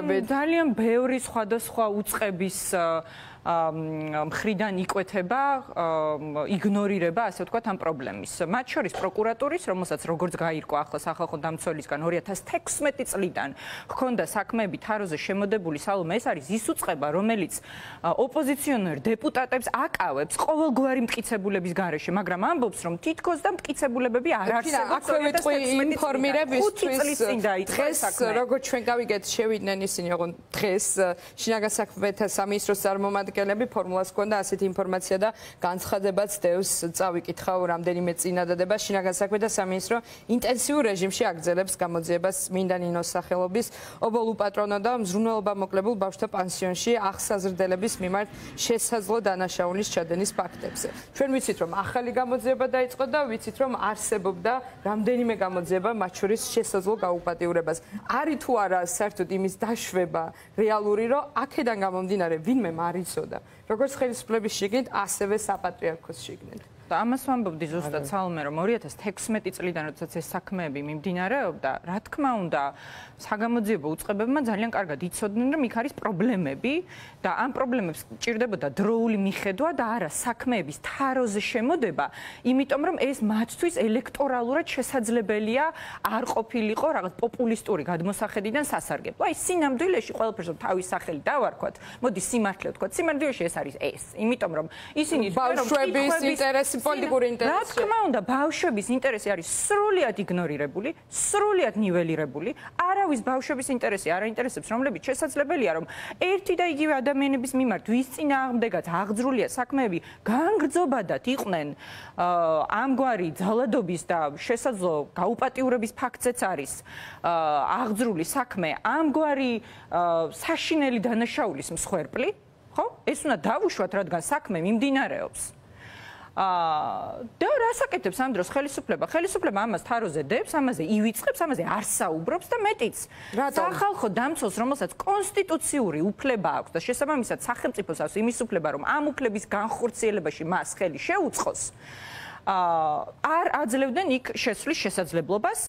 მოგივებით? ძალიან ბევრი სხვადასხვა უწყების მხრიდან იკვეთება იგნორირება, ასე ვთქვათ, ამ პრობლემის. მათ შორის პროკურატურის, რომელსაც როგორც გაირკვა ახლა სახალხო დამცველისგან 2016 წლიდან, ჰქონდა საქმეები თაროზე შემოდებული სალომე, ეს არის ის უწყება, რომელიც ოპოზიციონერ დეპუტატებს აკავებს ყოველგვარი მტკიცებულების გარეშე, მაგრამ ამბობს, რომ თითქოს და მტკიცებულებები არ არსებობს. აქვე ვიტყვი ინფორმირებისთვის დღეს როგორც ჩვენ გავიგეთ, შევიდნენ ისინი, ოღონდ დღეს შინაგან საქმეთა სამინისტროს წარმომადგენლები წარმომადგენლები ფორმულას ჰქონდა ასეთი ინფორმაცია და განცხადებაც დევს წავიკითხავ რამდენიმე წინადადება. შინაგან საქმეთა სამინისტრო ინტენსიურ რეჟიმში აგრძელებს გამოძიებას მინდა ნინოს სახელობის ობოლუ პატრონო და მზრუნველობა მოკლებულ ბავშვთა პანსიონში ახსაზრდელების მიმართ შესაძლო დანაშაულის ჩადენის ფაქტებზე. ჩვენ ვიცით რომ ახალი გამოძიება დაიწყო და ვიცით რომ არსებობდა რამდენიმე გამოძიება მათ შორის შესაძლო გაუპატიურებას. არის თუ არა საერთოდ იმის დაშვება რეალური რომ აქედან გამომდინარე ვინმე მარიცო იცოდა. როგორც ხელისუფლების შიგნით, ასევე საპატრიარქოს შიგნით. და ამას ვამბობდი ზუსტად საალმე რომ 2016 წლიდან როდესაც ეს საქმეები მიმდინარეობდა, რა თქმა უნდა, საგამოძიებო უწყებებმა ძალიან კარგად იცოდნენ რომ იქ არის პრობლემები და ამ პრობლემებს ჭირდებოდა დროული მიხედვა და არა საქმეების თაროზე შემოდება, იმიტომ რომ ეს მათთვის ელექტორალურად შესაძლებელია არ ყოფილიყო რაღაც პოპულისტური გადმოსახედიდან სასარგებლო. აი სინამდვილეში ყველაფერს თავის სახელი დავარქვათ. მოდი სიმართლე ვთქვათ. სიმართლეში ეს არის ეს, იმიტომ რომ ისინი ბავშვების ინტერესი პოლიტიკური ინტერესი. რა თქმა უნდა, ბავშვების ინტერესი არის სრულად იგნორირებული, სრულად ნიველირებული. არავის ბავშვების ინტერესი არ აინტერესებს, რომლებიც შესაძლებელია, რომ ერთი და იგივე ადამიანების მიმართ ვის წინააღმდეგაც აღძრულია საქმეები, განგრძობადად იყვნენ ამგვარი ძალადობის და შესაძლო გაუპატიურების ფაქტზეც არის აღძრული საქმე, ამგვარი საშინელი დანაშაულის მსხვერპლი ხო? ეს უნდა დავუშვათ, რადგან საქმე მიმდინარეობს. აა და რასაკეთებს ამ დროს ხელისუფლება? ხელისუფლება ამას თაროზე დებს, ამაზე ივიწყებს, ამაზე არ საუბრობს და მეტიც. სახალხო დამცველს, რომელსაც კონსტიტუციური უფლება აქვს და შესაბამისად სახელმწიფოს აქვს იმის უფლება, რომ ამ უფლების განხორციელებაში მას ხელი შეუწყოს, აა არ აძლევდნენ იქ შესვლის შესაძლებლობას.